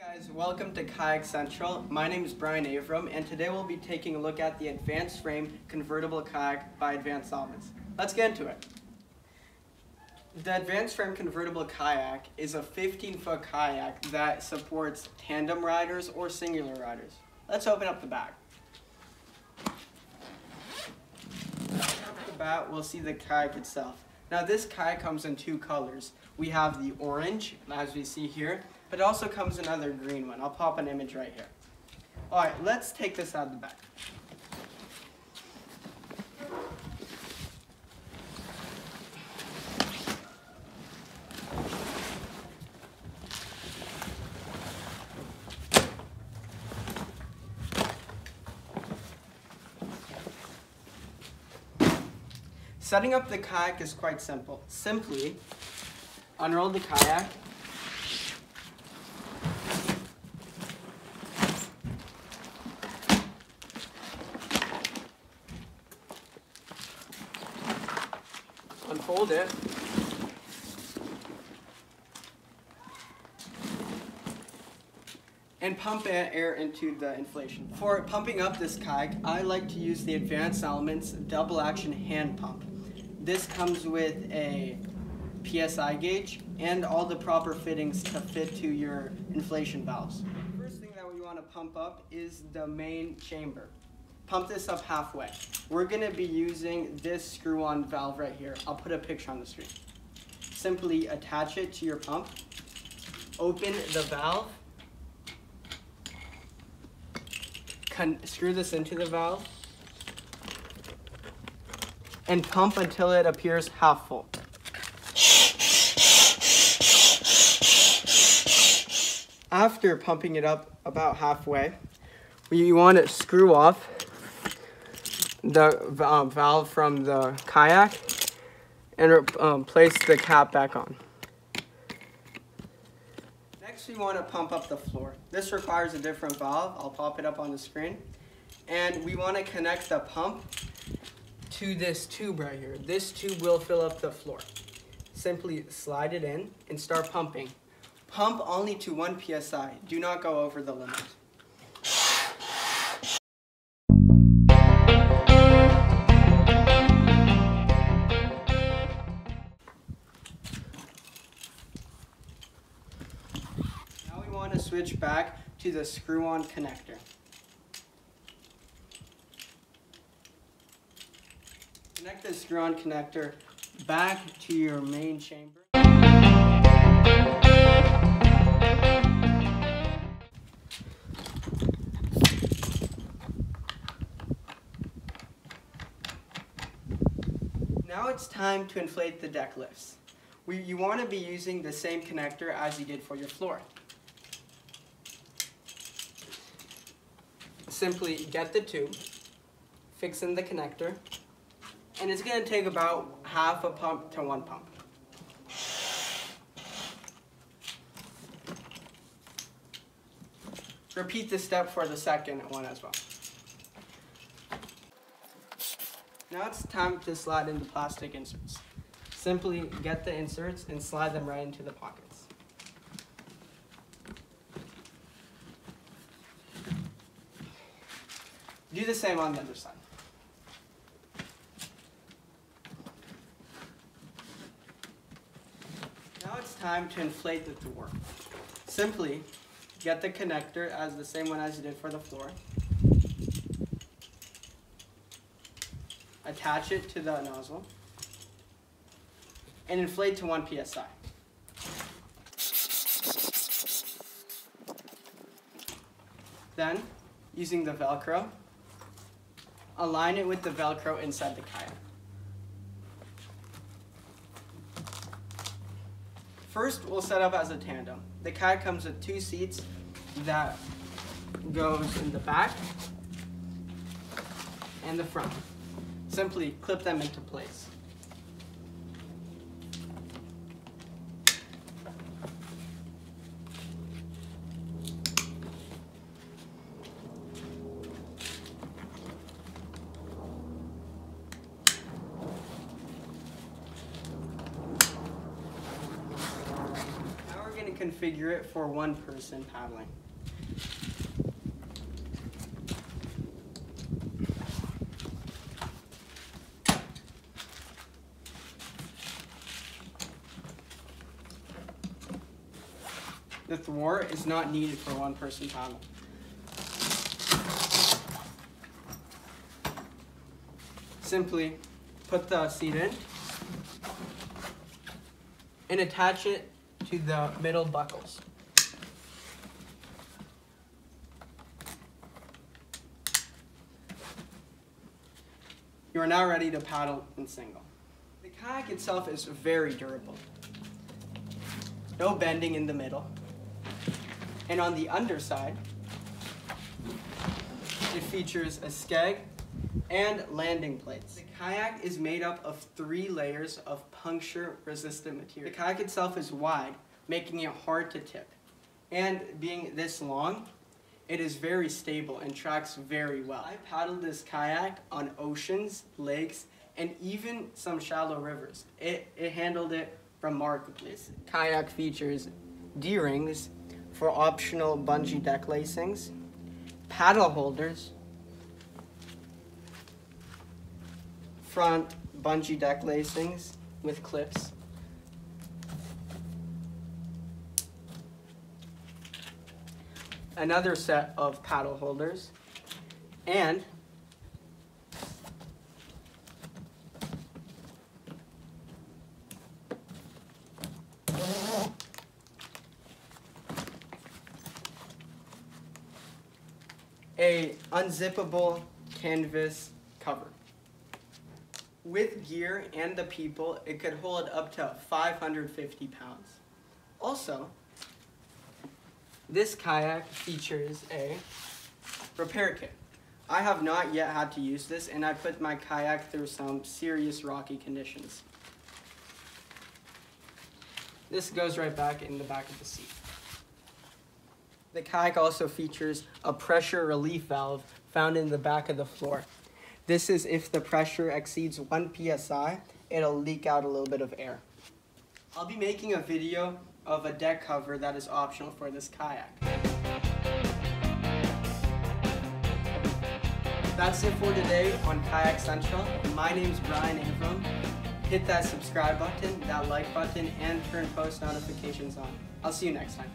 guys, welcome to Kayak Central. My name is Brian Avram, and today we'll be taking a look at the Advanced Frame Convertible Kayak by Advanced Elements. Let's get into it. The Advanced Frame Convertible Kayak is a 15-foot kayak that supports tandem riders or singular riders. Let's open up the back. Off the bat, we'll see the kayak itself. Now this kayak comes in two colors. We have the orange, as we see here, but it also comes another green one. I'll pop an image right here. All right, let's take this out of the back. Setting up the kayak is quite simple. Simply unroll the kayak. Unfold it. and pump air into the inflation. For pumping up this kayak, I like to use the Advanced Elements double action hand pump. This comes with a PSI gauge and all the proper fittings to fit to your inflation valves. First thing that we want to pump up is the main chamber. Pump this up halfway. We're to be using this screw-on valve right here. I'll put a picture on the screen. Simply attach it to your pump, open the valve, screw this into the valve, and pump until it appears half full. After pumping it up about halfway, we want to screw off the uh, valve from the kayak and um, place the cap back on. Next we want to pump up the floor. This requires a different valve. I'll pop it up on the screen. And we want to connect the pump to this tube right here. This tube will fill up the floor. Simply slide it in and start pumping. Pump only to 1 psi. Do not go over the limit. Switch back to the screw-on connector. Connect the screw-on connector back to your main chamber. Now it's time to inflate the deck lifts. We, you want to be using the same connector as you did for your floor. Simply get the tube, fix in the connector, and it's going to take about half a pump to one pump. Repeat this step for the second one as well. Now it's time to slide in the plastic inserts. Simply get the inserts and slide them right into the pockets. Do the same on the other side. Now it's time to inflate the door. Simply get the connector as the same one as you did for the floor. Attach it to the nozzle and inflate to 1 psi. Then, using the Velcro, align it with the Velcro inside the kayak. First, we'll set up as a tandem. The kayak comes with two seats that goes in the back and the front. Simply clip them into place. Configure it for one person paddling. The thwart is not needed for one person paddling. Simply put the seat in and attach it to the middle buckles. You are now ready to paddle in single. The kayak itself is very durable. No bending in the middle. And on the underside, it features a skeg and landing plates. The kayak is made up of three layers of puncture-resistant material. The kayak itself is wide, making it hard to tip. And being this long, it is very stable and tracks very well. I paddled this kayak on oceans, lakes, and even some shallow rivers. It, it handled it remarkably. This kayak features D-rings for optional bungee deck lacings, paddle holders, front bungee deck lacings with clips, another set of paddle holders, and a unzippable canvas cover. With gear and the people, it could hold up to 550 pounds. Also, this kayak features a repair kit. I have not yet had to use this and I put my kayak through some serious rocky conditions. This goes right back in the back of the seat. The kayak also features a pressure relief valve found in the back of the floor. This is if the pressure exceeds 1 psi, it'll leak out a little bit of air. I'll be making a video of a deck cover that is optional for this kayak. That's it for today on Kayak Central. My name's Brian Avram. Hit that subscribe button, that like button, and turn post notifications on. I'll see you next time.